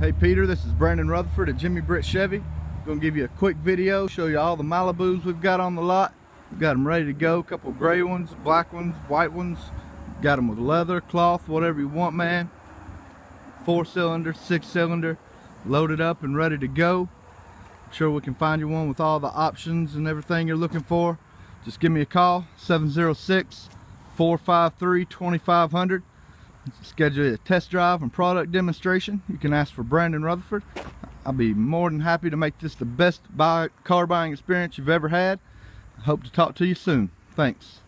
Hey Peter, this is Brandon Rutherford at Jimmy Britt Chevy. Gonna give you a quick video, show you all the Malibus we've got on the lot. We've got them ready to go, a couple gray ones, black ones, white ones. Got them with leather, cloth, whatever you want, man. Four cylinder, six cylinder, loaded up and ready to go. I'm sure we can find you one with all the options and everything you're looking for. Just give me a call, 706 453 2500 schedule a test drive and product demonstration. You can ask for Brandon Rutherford. I'll be more than happy to make this the best buy, car buying experience you've ever had. I hope to talk to you soon. Thanks